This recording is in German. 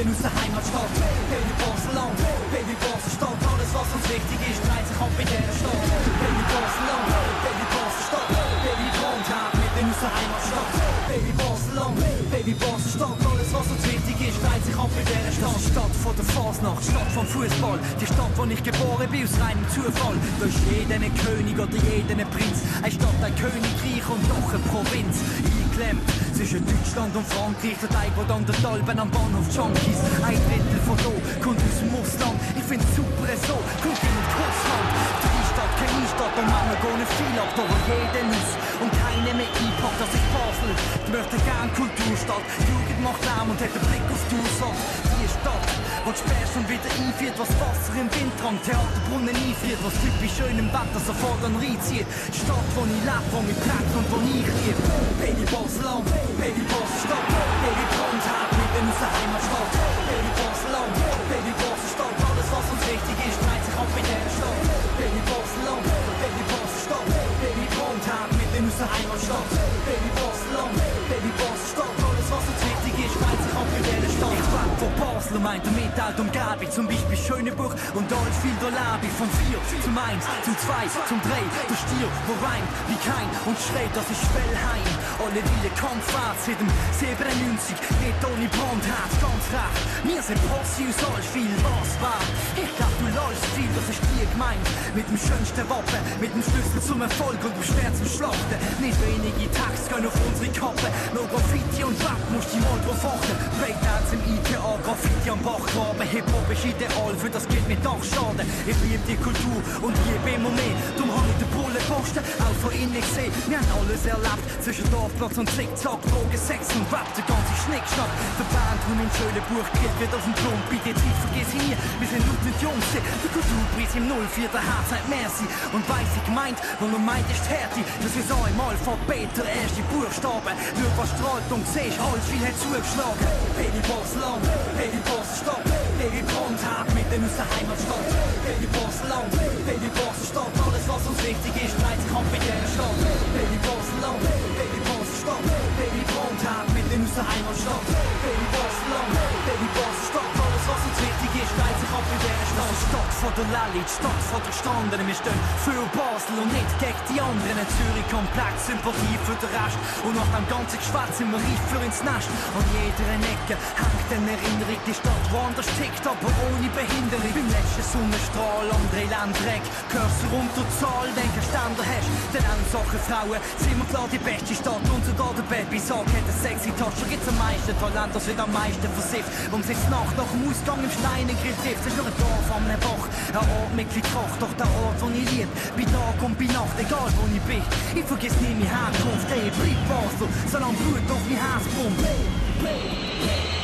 mitten aus der Heimatstadt. Baby Barcelona, Baby Barcelstadt, alles was uns wichtig ist, dreht sich ab in dieser Stadt. Baby Barcelona, Baby Barcelstadt, Baby Brandtag, mitten aus der Heimatstadt. Baby Barcelona, Baby Barcelstadt, alles was uns wichtig ist, dreht sich ab in dieser Stadt. Das ist Stadt von der Fasnacht, Stadt vom Fußball, die Stadt, wo ich geboren bin, aus reinem Zufall. Da ist jeder König oder jeder Prinz, eine Stadt, ein Königreich und doch eine Provinz. Eingeklemmt zwischen Deutschland und Frankreich, wo dann der Talben am Bahnhof Junkies. Ein Drittel von da kommt aus dem Ausland, ich find's super so, guck in den Kussland. Stadt, keine Stadt und Mama gehen viel ab, da wo jeder ich Basel. Ich möchte gern Kulturstadt, Jugend macht Lärm und hat den Blick auf Ursache. Die Stadt, wo Sperr schon wieder einführt, was Wasser im Windrang, Theaterbrunnen einfriert, was typisch schön im Wetter sofort an reinzieht. Die Stadt, wo ich lebe, wo mich prägt und wo ich lieb. Baby Barcelona, Baby Barcelstadt, Baby Brandherd, mitten aus der Heimatstadt. Baby Barcelona, Baby Barcelstadt, alles was uns wichtig ist, dreht sich ab in dieser Stadt. Baby Barcelona, Baby Barcelstadt, Baby Brandherd, mitten aus der Heimatstadt. Baby Basel und meint damit halt Umgebung, zum Beispiel Schöneburg und ist viel ich. Von vier zum eins, zum zwei, zum drei, der Stier, wo reimt wie kein und schreit, das ist Schwellheim. Alle Wille kommt fahrt seit dem 97, nicht ohne Brandherz, ganz recht. Wir sind aus all viel, was war. Ich glaub, du läufst viel, das ist dir gemeint. Mit dem schönsten Wappen, mit dem Schlüssel zum Erfolg und dem Schwert zum Schlachten. Nicht wenige Tags können auf unsere Kappe. No Graffiti und Rap musst du mal drauf achten. Graffiti am Bachgraben. Hip-Hop ist ideal, für das geht mit Dachschaden. Ich lieb die Kultur und liebe immer mehr. Drum hab ich den Bullenposten auch von innen gesehen. Wir haben alles erlebt, zwischen Dorfplatz und Zickzack, Drogen, Sex und Rap, der ganze Schnickschnack. Der Band und in schöne Buch gilt wird auf dem Klump. Bitte Zeit, vergiss nie, wir sind Leute und Jungs. Der Kulturpreis im 04, der Herz hat Merci. Und weiss ich gemeint, wo man meint ist Härte. Das ist einmal von Peter, erste Buchstaben. Nur was strahlt und siehst, alles viel hat zugeschlagen. Baby Barcelona, Baby Barcelstadt, Baby Brandherd, mitten aus der Heimatstadt. Baby Barcelona, Baby Barcelstadt, alles was uns wichtig ist, ab in dieser Stadt. Baby Barcelona, Baby Barcelstadt, Baby Brandherd, mitten aus der Heimatstadt. Baby Barcelona, Baby Barcelstadt, alles was uns wichtig ist, ab in dieser Stadt. Das ist Stadt von der Lally, die Stadt von der Standen. Wir stehen für Basel und nicht gegen die anderen. Zürich komplex, Sympathie für den Rest. Und nach dem ganzen Geschwätz sind wir reif für ins Nest. An jeder Ecke hängt eine Erinnerung, die Stadt woanders tickt, aber ohne Behinderung. Beim letzten Sonnenstrahl, andere Ländreck, hörst du runter Zahl, wenn kein Ständer hast. Denn an Sachen Frauen sind wir klar die beste Stadt. Und sogar der Baby sagt, hat einen sexy. Da gibt's am meisten Talent, das wird am meisten versifft. Um sich Nacht nach dem Ausgang im Schleinengrill trifft. Es ist nur ein Dorf von einem Bach. Ein Ort mit viel Kraft, doch der Ort, wo ich lieb. Bei Tag und bei Nacht, egal wo ich bin. Ich vergiss nie meine Herkunft, ey, bleib Basel, solange Blut auf mein Herz pumpt. Hey, hey, hey.